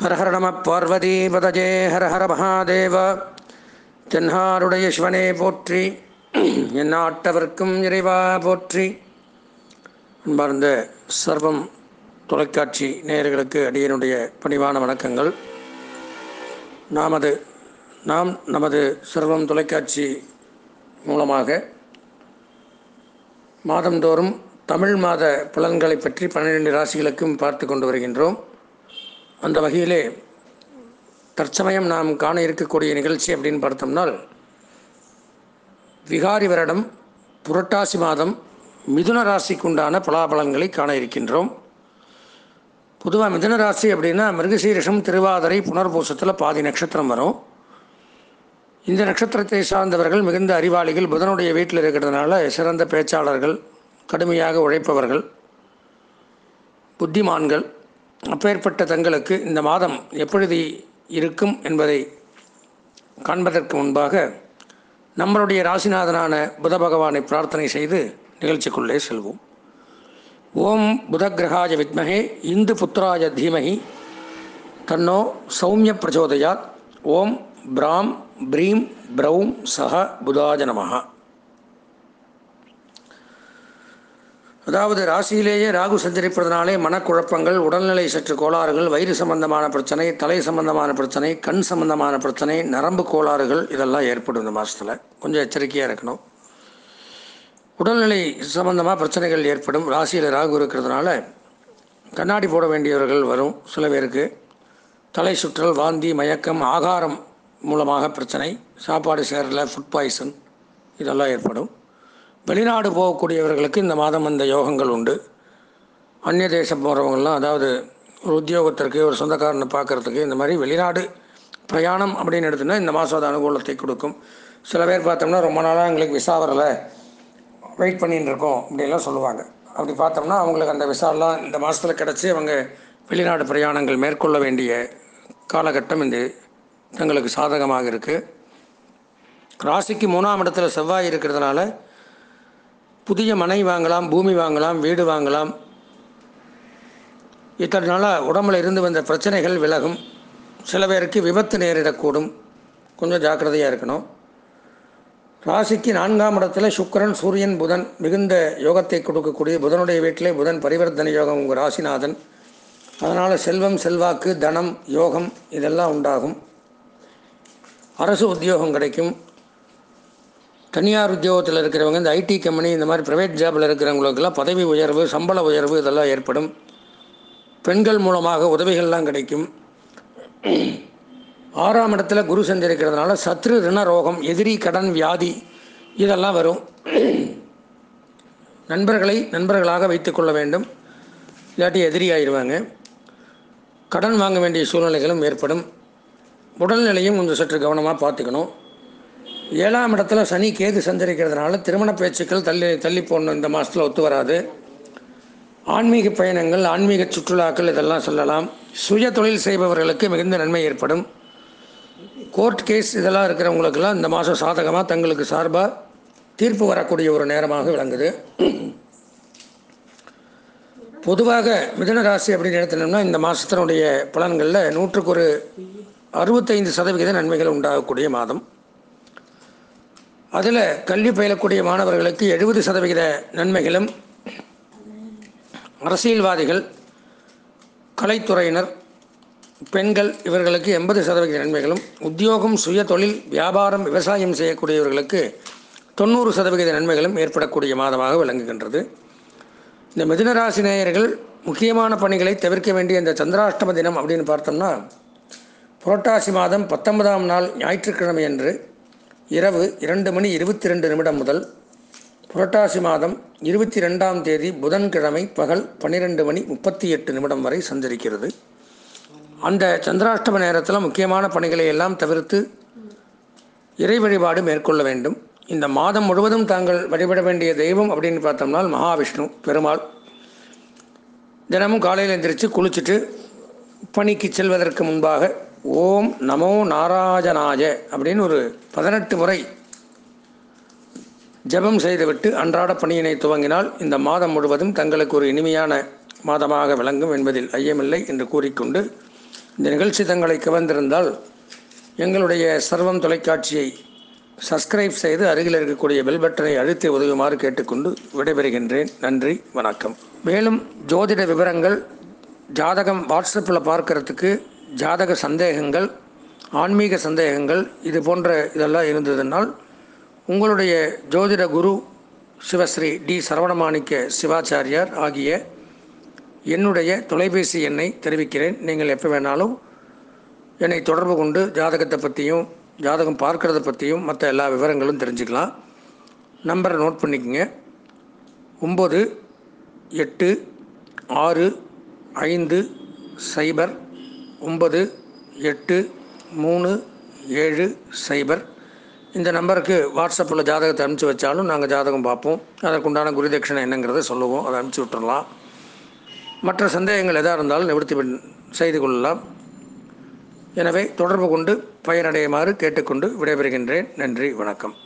ஹர ஹர நம பார்வதி பதஜே ஹர ஹர மகாதேவ தென்ஹாருடைய சிவனே போற்றி என் நாட்டவர்க்கும் இறைவா போற்றி. அன்பார்ந்த சர்வம் தொலைக்காட்சி நேயர்களுக்கு அடியனுடைய பணிவான வணக்கங்கள். நாமது நாம் நமது சர்வம் தொலைக்காட்சி மூலமாக மாதந்தோறும் தமிழ் மாத புலன்களை பற்றி பன்னிரெண்டு ராசிகளுக்கும் பார்த்து கொண்டு வருகின்றோம். அந்த வகையிலே தற்சமயம் நாம் காண இருக்கக்கூடிய நிகழ்ச்சி அப்படின்னு பார்த்தோம்னால் விகாரி வருடம் புரட்டாசி மாதம் மிதுன ராசிக்குண்டான பலாபலங்களை காண இருக்கின்றோம். பொதுவாக மிதுன ராசி அப்படின்னா மிருகசீரிஷம் திருவாதிரை புனர்பூசத்தில் பாதி நட்சத்திரம் வரும். இந்த நட்சத்திரத்தை சார்ந்தவர்கள் மிகுந்த அறிவாளிகள் புதனுடைய வீட்டில் இருக்கிறதுனால சிறந்த பேச்சாளர்கள் கடுமையாக உழைப்பவர்கள் புத்திமான்கள் அப்பேற்பட்ட தங்களுக்கு இந்த மாதம் எப்பொழுது இருக்கும் என்பதை காண்பதற்கு முன்பாக நம்மளுடைய ராசிநாதனான புத பகவானை பிரார்த்தனை செய்து நிகழ்ச்சிக்குள்ளே செல்வோம். ஓம் புதகிரகாய வித்மகே இந்து புத்திராஜ தீமகி தன்னோ சௌமிய பிரச்சோதயாத். ஓம் பிராம் ப்ரீம் ப்ரௌம் சஹ புதாஜ அதாவது ராசியிலேயே ராகு சஞ்சரிப்பதனாலே மனக்குழப்பங்கள் உடல்நிலை சற்று கோளாறுகள் வயிறு சம்பந்தமான பிரச்சனை தலை சம்பந்தமான பிரச்சனை கண் சம்பந்தமான பிரச்சனை நரம்பு கோளாறுகள் இதெல்லாம் ஏற்படும் இந்த மாதத்தில் கொஞ்சம் எச்சரிக்கையாக இருக்கணும். உடல்நிலை சம்பந்தமாக பிரச்சனைகள் ஏற்படும். ராசியில் ராகு இருக்கிறதுனால கண்ணாடி போட வேண்டியவர்கள் வரும் சில பேருக்கு. தலை சுற்றல் வாந்தி மயக்கம் ஆகாரம் மூலமாக பிரச்சனை. சாப்பாடு சேரல ஃபுட் பாய்சன் இதெல்லாம் ஏற்படும். வெளிநாடு போகக்கூடியவர்களுக்கு இந்த மாதம் அந்த யோகங்கள் உண்டு. அந்நிய தேசம் போகிறவங்கள்லாம் அதாவது ஒரு உத்தியோகத்திற்கு ஒரு சொந்தக்காரனை பார்க்குறதுக்கு இந்த மாதிரி வெளிநாடு பிரயாணம் அப்படின்னு எடுத்தோம்னா இந்த மாதம் அது அனுகூலத்தை கொடுக்கும். சில பேர் பார்த்தோம்னா ரொம்ப நாளாக எங்களுக்கு விசா வரலை வெயிட் பண்ணின்னு இருக்கோம் அப்படின்லாம் சொல்லுவாங்க. அப்படி பார்த்தோம்னா அவங்களுக்கு அந்த விசாலாம் இந்த மாதத்தில் கிடச்சி அவங்க வெளிநாடு பிரயாணங்கள் மேற்கொள்ள வேண்டிய காலகட்டம் இந்த தங்களுக்கு சாதகமாக இருக்குது ராசிக்கு மூணாம் இடத்துல செவ்வாய் இருக்கிறதுனால புதிய மனை வாங்கலாம் பூமி வாங்கலாம் வீடு வாங்கலாம். இத்தனை நாளாக உடம்புல இருந்து வந்த பிரச்சனைகள் விலகும். சில பேருக்கு விபத்து நேரிடக்கூடும். கொஞ்சம் ஜாக்கிரதையாக இருக்கணும். ராசிக்கு நான்காம் இடத்துல சுக்கரன் சூரியன் புதன் மிகுந்த யோகத்தை கொடுக்கக்கூடிய புதனுடைய வீட்டிலே புதன் பரிவர்த்தனை யோகம் உங்கள் ராசிநாதன். அதனால் செல்வம் செல்வாக்கு தனம் யோகம் இதெல்லாம் உண்டாகும். அரசு உத்தியோகம் கிடைக்கும். தனியார் உத்தியோகத்தில் இருக்கிறவங்க இந்த ஐடி கம்பெனி இந்த மாதிரி ப்ரைவேட் ஜாபில் இருக்கிறவங்களுக்கெல்லாம் பதவி உயர்வு சம்பள உயர்வு இதெல்லாம் ஏற்படும். பெண்கள் மூலமாக உதவிகள்லாம் கிடைக்கும். ஆறாம் இடத்துல குரு சஞ்சரிக்கிறதுனால சத்ரு ரிண ரோகம் எதிரி கடன் வியாதி இதெல்லாம் வரும். நண்பர்களை நண்பர்களாக வைத்துக்கொள்ள வேண்டும். இல்லாட்டி எதிரி ஆயிடுவாங்க கடன் வாங்க வேண்டிய சூழ்நிலைகளும் ஏற்படும். உடல்நிலையும் கொஞ்சம் சற்று கவனமாக பார்த்துக்கணும். ஏழாம் இடத்துல சனி கேது சஞ்சரிக்கிறதுனால திருமண பேச்சுக்கள் தள்ளி தள்ளி போடணும். இந்த மாதத்தில் ஒத்து வராது. ஆன்மீக பயணங்கள் ஆன்மீக சுற்றுலாக்கள் இதெல்லாம் சொல்லலாம். சுய தொழில் செய்பவர்களுக்கு மிகுந்த நன்மை ஏற்படும். கோர்ட் கேஸ் இதெல்லாம் இருக்கிறவங்களுக்கெல்லாம் இந்த மாதம் சாதகமாக தங்களுக்கு சார்பாக தீர்ப்பு வரக்கூடிய ஒரு நேரமாக விளங்குது. பொதுவாக மிதன ராசி அப்படின்னு எடுத்துனோம்னா இந்த மாதத்தினுடைய பலன்களில் நூற்றுக்கு ஒரு அறுபத்தைந்து சதவிகித நன்மைகள் உண்டாகக்கூடிய மாதம். அதில் கல்வி பயிலக்கூடிய மாணவர்களுக்கு எழுபது சதவிகித நன்மைகளும் அரசியல்வாதிகள் கலைத்துறையினர் பெண்கள் இவர்களுக்கு எண்பது சதவிகித நன்மைகளும் உத்தியோகம் சுய தொழில் வியாபாரம் விவசாயம் செய்யக்கூடியவர்களுக்கு தொண்ணூறு சதவிகித நன்மைகளும் ஏற்படக்கூடிய மாதமாக விளங்குகின்றது. இந்த மிதுனராசி நேயர்கள் முக்கியமான பணிகளை தவிர்க்க வேண்டிய இந்த சந்திராஷ்டம தினம் அப்படின்னு பார்த்தோம்னா புரட்டாசி மாதம் பத்தொன்பதாம் நாள் ஞாயிற்றுக்கிழமை அன்று இரவு இரண்டு மணி இருபத்தி ரெண்டு நிமிடம் முதல் புரட்டாசி மாதம் இருபத்தி ரெண்டாம் தேதி புதன்கிழமை பகல் பன்னிரெண்டு மணி முப்பத்தி எட்டு நிமிடம் வரை சஞ்சரிக்கிறது. அந்த சந்திராஷ்டம நேரத்தில் முக்கியமான பணிகளை எல்லாம் தவிர்த்து இறை வழிபாடு மேற்கொள்ள வேண்டும். இந்த மாதம் முழுவதும் தாங்கள் வழிபட வேண்டிய தெய்வம் அப்படின்னு பார்த்தோம்னா மகாவிஷ்ணு பெருமாள். தினமும் காலையில் எந்திரிச்சு குளிச்சுட்டு பணிக்கு செல்வதற்கு முன்பாக ஓம் நமோ நாராஜனாய அப்படின்னு ஒரு பதினெட்டு முறை ஜெபம் செய்துவிட்டு அன்றாட பணியினை துவங்கினால் இந்த மாதம் முழுவதும் தங்களுக்கு ஒரு இனிமையான மாதமாக விளங்கும் என்பதில் ஐயமில்லை என்று கூறிக்கொண்டு இந்த நிகழ்ச்சி தங்களை கவர்ந்திருந்தால் எங்களுடைய சர்வம் தொலைக்காட்சியை சப்ஸ்கிரைப் செய்து அருகில் இருக்கக்கூடிய பெல் பட்டனை அழுத்தி உதவுமாறு கேட்டுக்கொண்டு விடைபெறுகின்றேன். நன்றி வணக்கம். மேலும் ஜோதிட விவரங்கள் ஜாதகம் வாட்ஸ்அப்பில் பார்க்கறதுக்கு ஜாதக சந்தேகங்கள் ஆன்மீக சந்தேகங்கள் இது போன்ற இதெல்லாம் இருந்ததுனால் உங்களுடைய ஜோதிட குரு சிவஸ்ரீ டி சரவணமாணிக்க சிவாச்சாரியார் ஆகிய என்னுடைய தொலைபேசி எண்ணை தெரிவிக்கிறேன். நீங்கள் எப்போ வேணாலும் என்னை தொடர்பு கொண்டு ஜாதகத்தை பற்றியும் ஜாதகம் பார்க்கறத பற்றியும் மற்ற எல்லா விவரங்களும் தெரிஞ்சுக்கலாம். நம்பரை நோட் பண்ணிக்கோங்க. ஒம்பது எட்டு ஆறு ஐந்து சைபர் ஒன்பது எட்டு மூணு ஏழு சைபர். இந்த நம்பருக்கு வாட்ஸ்அப்பில் ஜாதகத்தை அனுப்பிச்சி வச்சாலும் நாங்கள் ஜாதகம் பார்ப்போம். அதற்குண்டான குருதட்சணை என்னங்கிறத சொல்லுவோம். அதை அனுப்பிச்சி விட்டுடலாம் மற்ற சந்தேகங்கள் எதாக இருந்தாலும் நிவர்த்தி செய்து கொள்ளலாம். எனவே தொடர்பு கொண்டு பயனடையுமாறு கேட்டுக்கொண்டு விடைபெறுகின்றேன். நன்றி வணக்கம்.